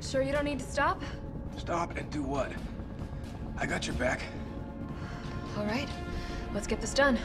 Sure you don't need to stop? Stop and do what? I got your back. All right, let's get this done.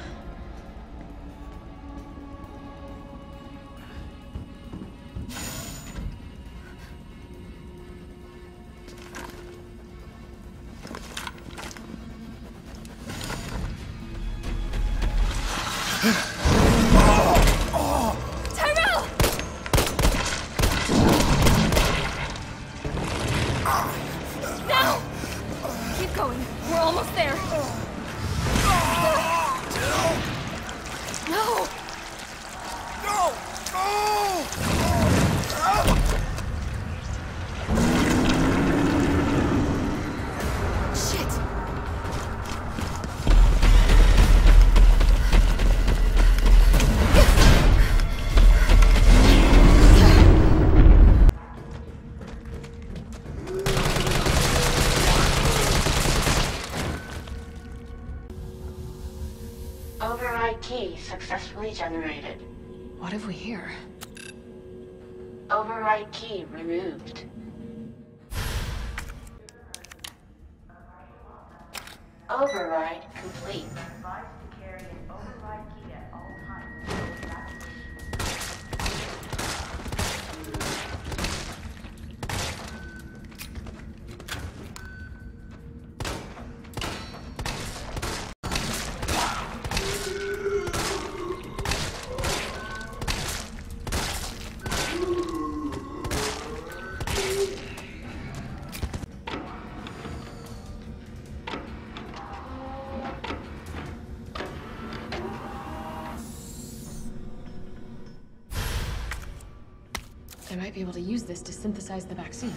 Key successfully generated. What have we here? Override key removed. Override complete. I might be able to use this to synthesize the vaccine.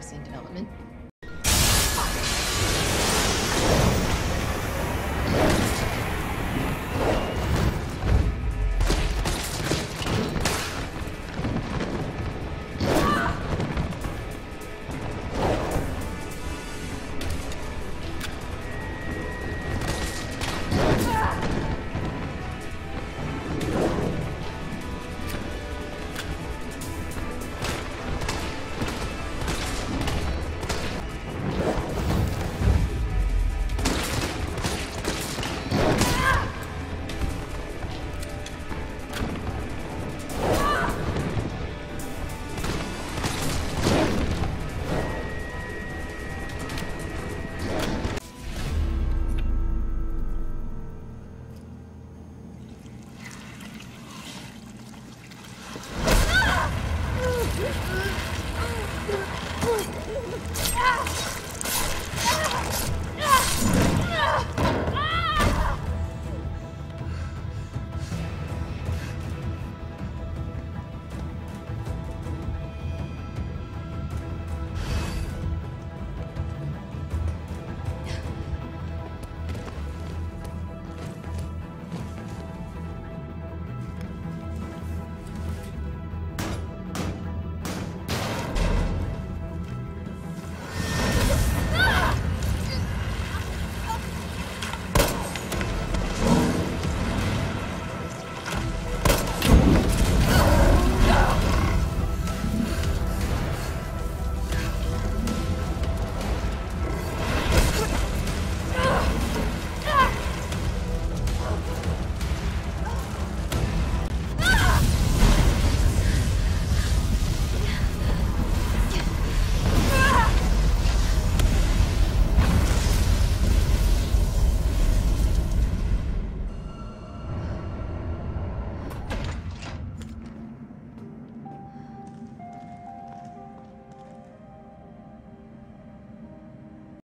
vaccine development.